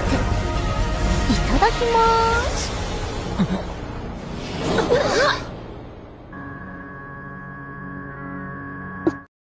いただきます。